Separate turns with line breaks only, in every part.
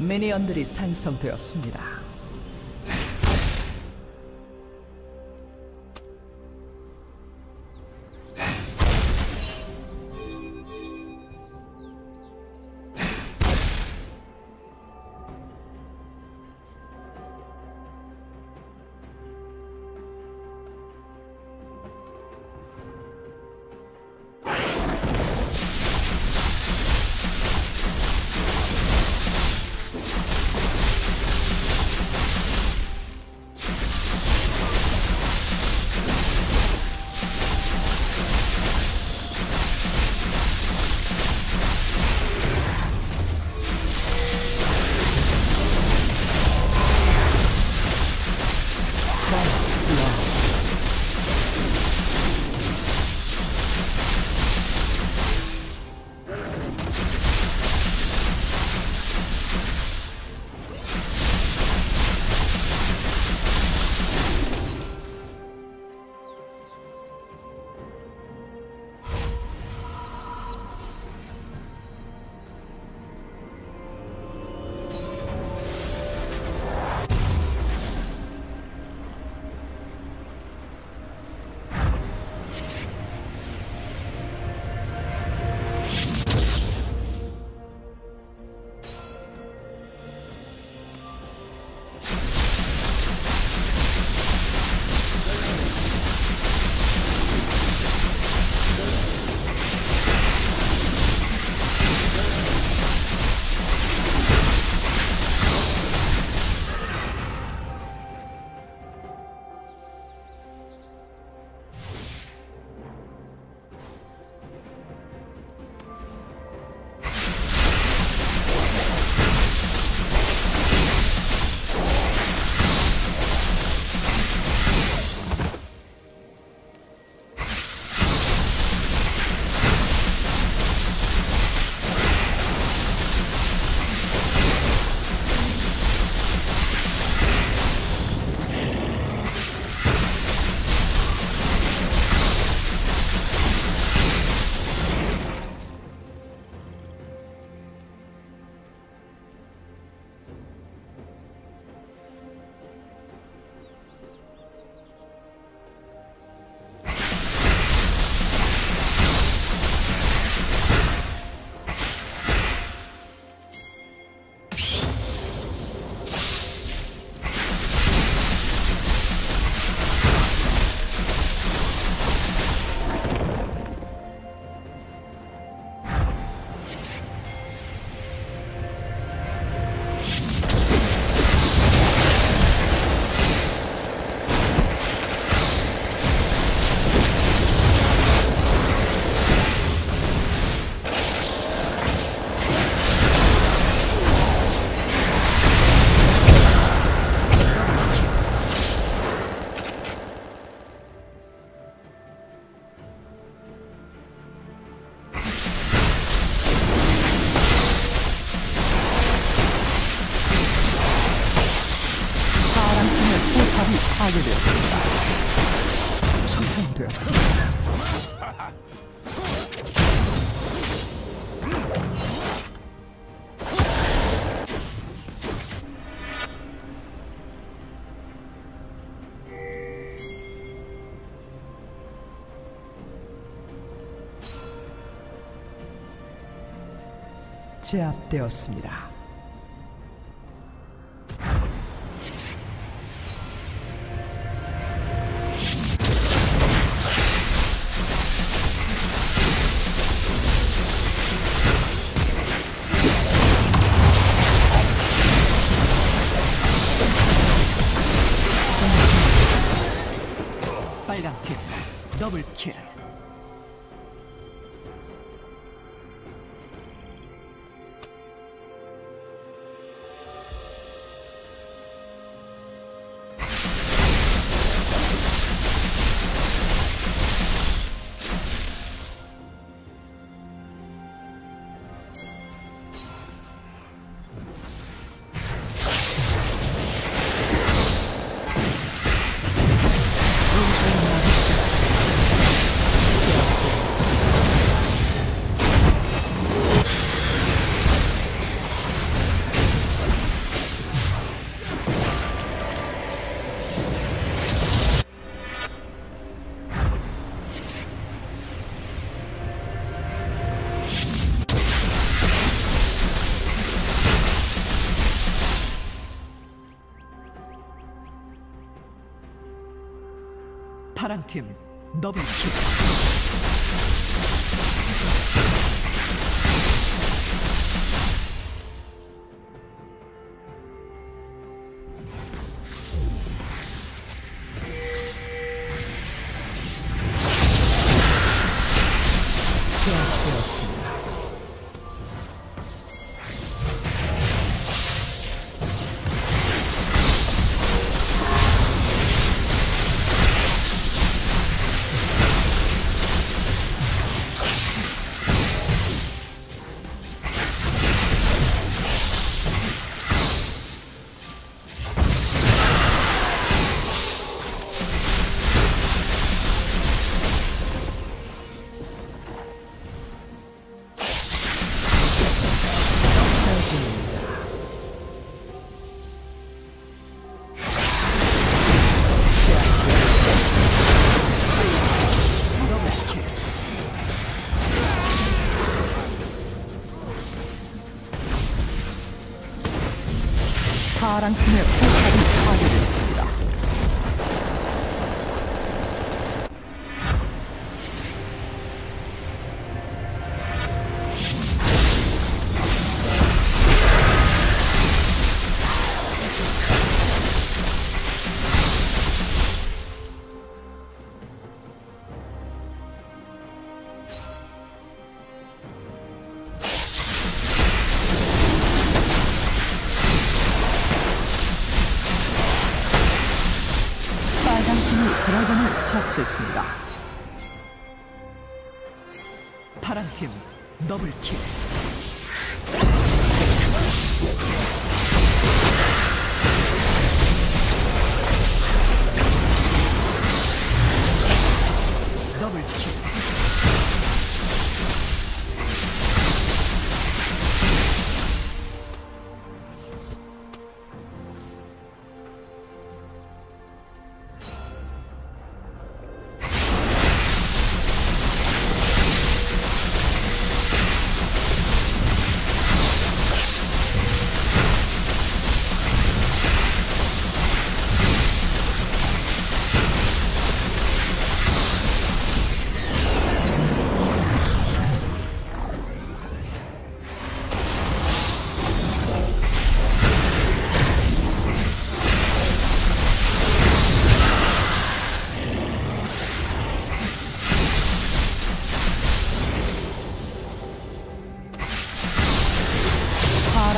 미니언들이 생성되었습니다. 제압되었습니다. 파란 팀 더블 킬.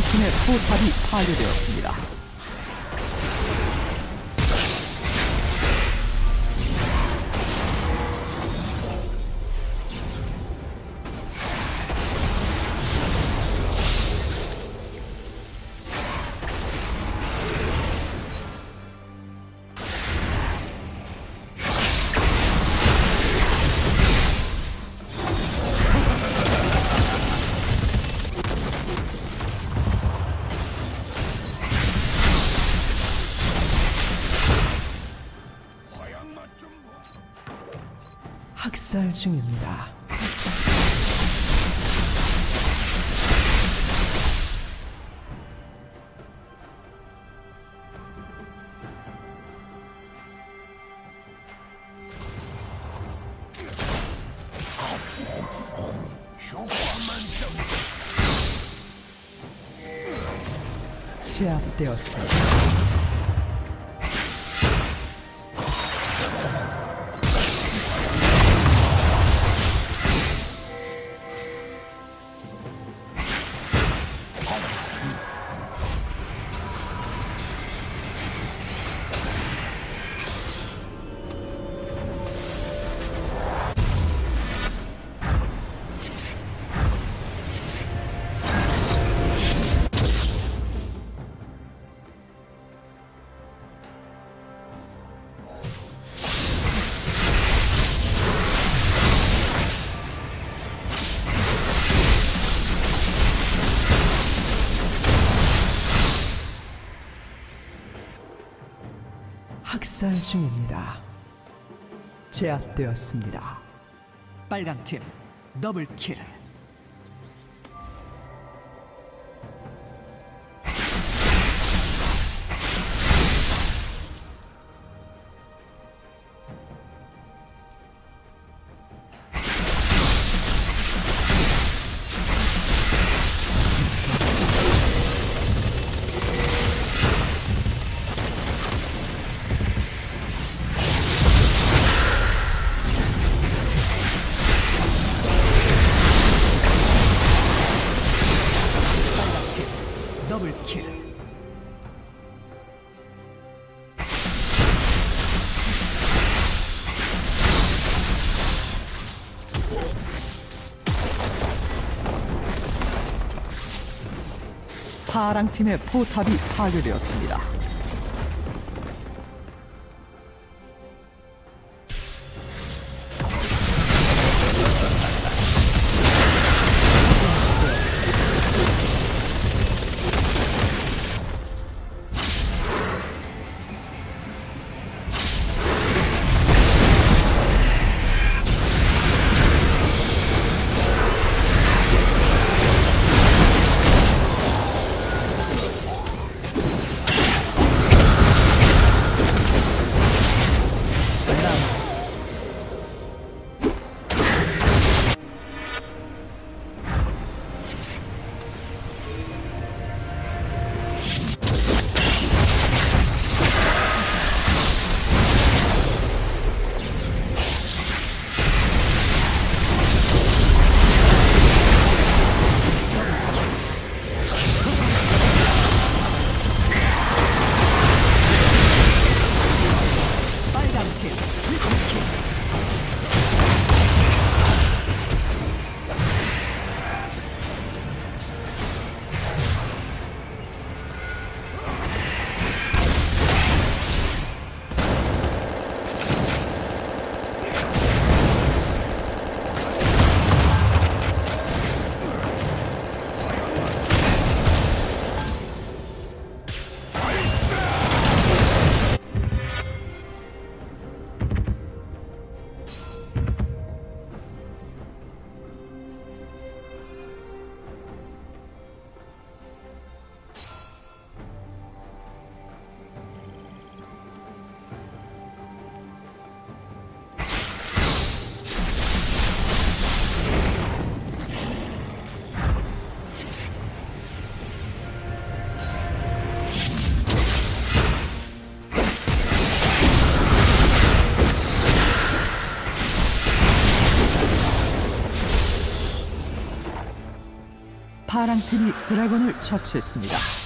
팀의 포탑이 파괴되었습니다. 학살 중입니다. 제압되었습니다. 학살 중입니다. 제압되었습니다. 빨강팀 더블킬. 파랑 팀의 포탑이 파괴되었습니다. 팀이 드래곤을 처치했습니다.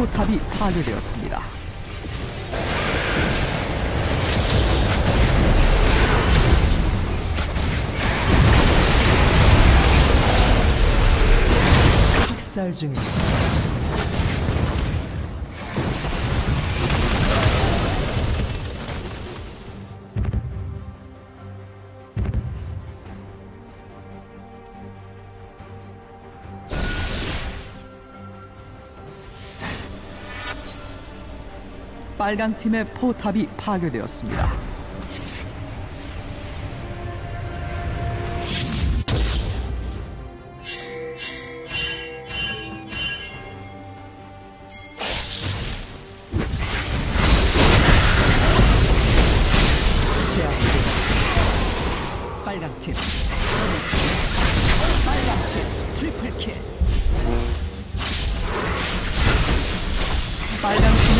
포탑이 파괴되었습니다. 학살 중 빨강 팀의 포탑이 파괴되었습니다. 빨강팀. 트리플킬. 빨강팀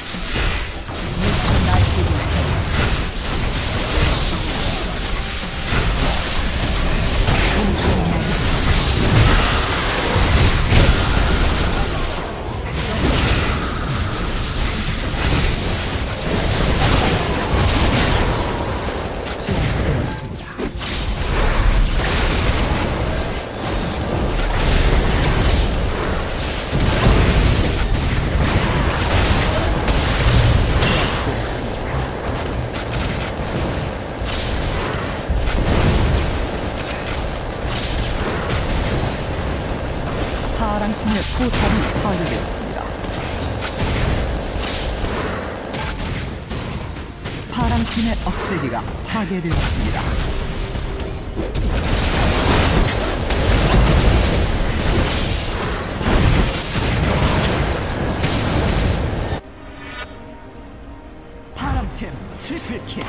파란 팀 트리플 킬.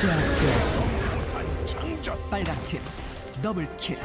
제압되었습니다.
장전
빨간 팀 더블 킬.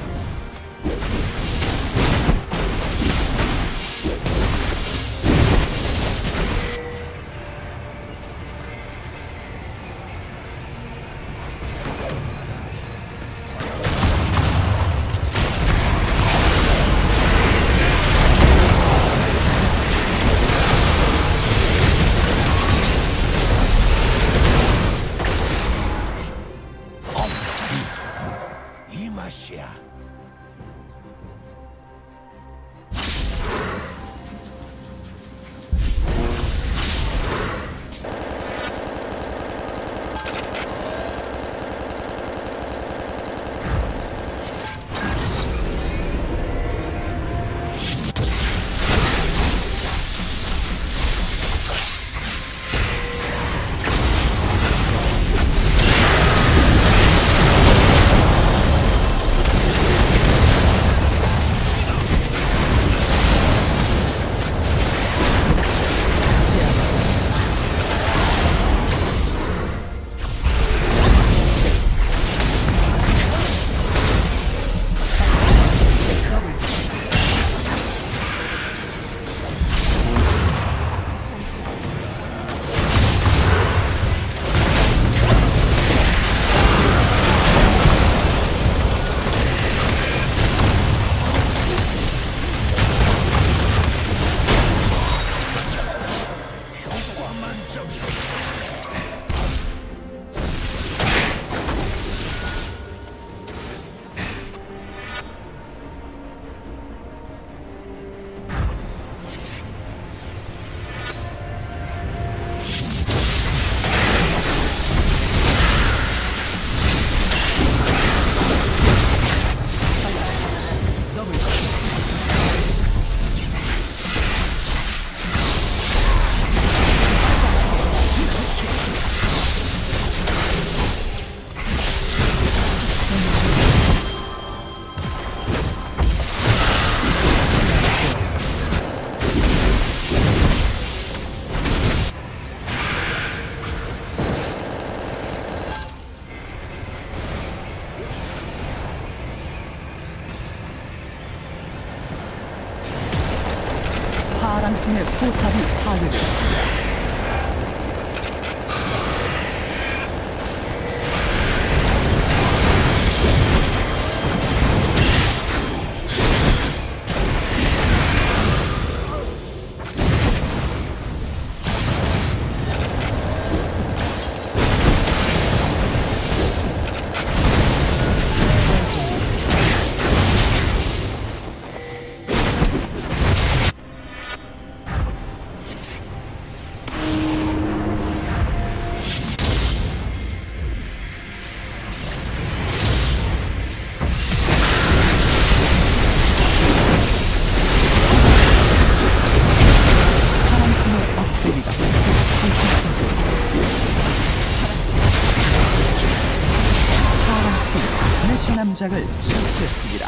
감작을 처치했습니다.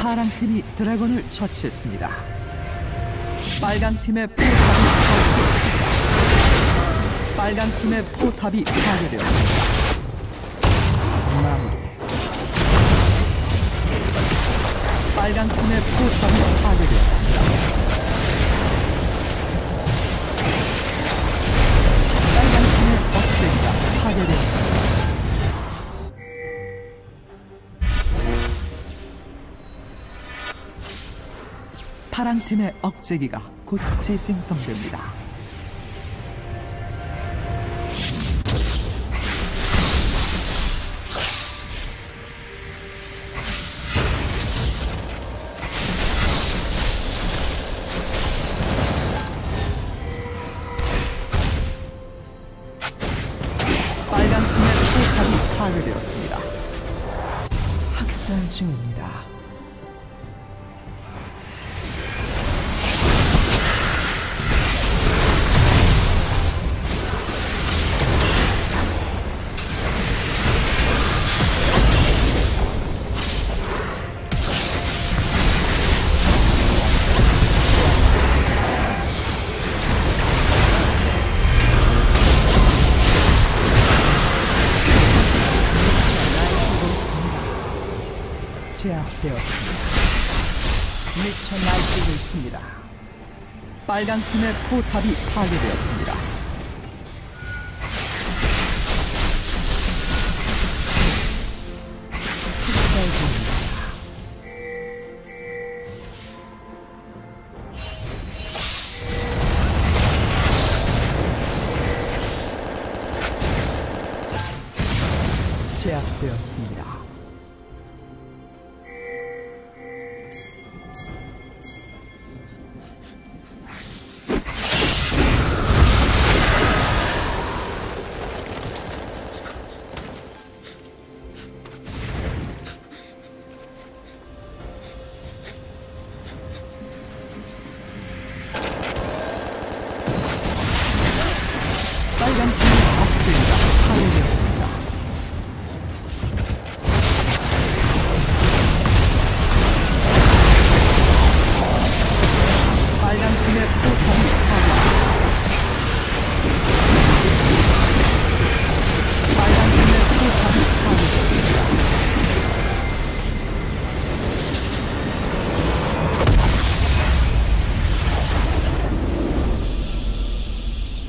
파랑 팀이 드래곤을 처치했습니다. 빨간 팀의 포탑이 파괴되었습니다. 빨간 팀의 포탑이 파괴되었습니다. 마무리. 빨간 팀의 포탑이 파괴되었습니다. 파랑 팀의 억제기가 곧 재생성됩니다. 제압되었습니다. 미쳐 날뛰고 있습니다. 빨간 팀의 포탑이 파괴되었습니다.